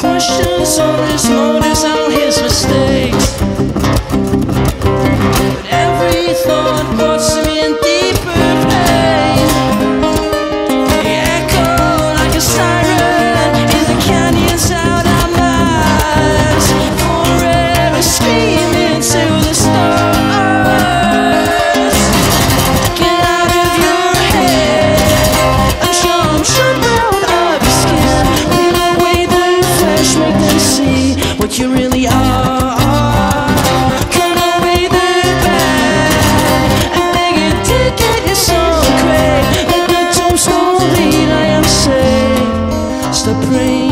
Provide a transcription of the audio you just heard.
questions on his motives and his mistakes. supreme